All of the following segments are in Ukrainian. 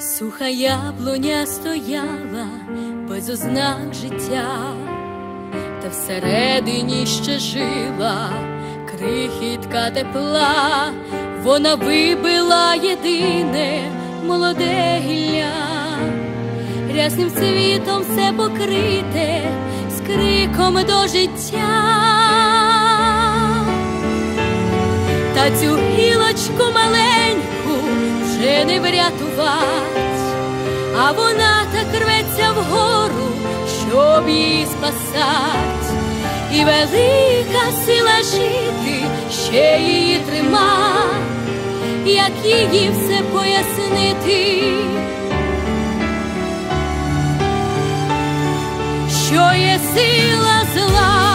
Суха яблуня стояла без ознак життя, та всередині ще жила крихітка тепла, вона вибила єдине молоде гілля, рясним цвітом все покрите, з криком до життя. Та цю гілочку маленьку вже не врятувать, а вона так рветься вгору, щоб її спасать, і велика сила жити ще її трима, як її все пояснити, що є сила зла.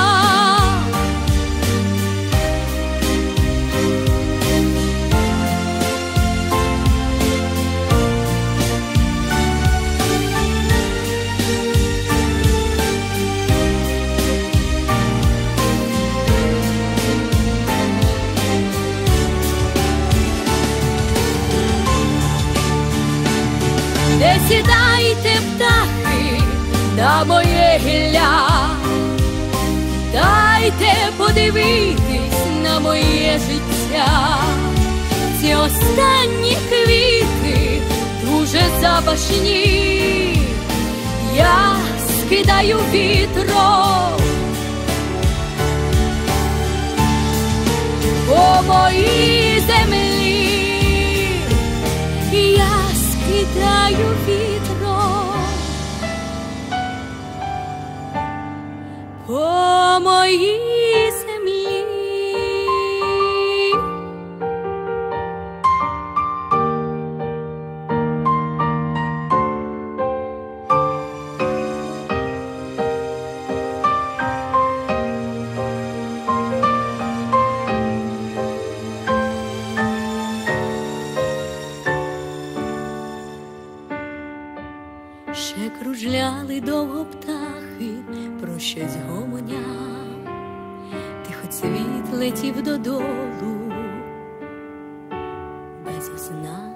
Не сідайте птахи на моє гілля, дайте подивитись на моє життя, ці останні квіти дуже запашні, я скидаю вітром по моїй скидаю вітром по моїй землі. Ще кружляли довго птахи, про щось гомоня, тихо цвіт летів додолу, без ознак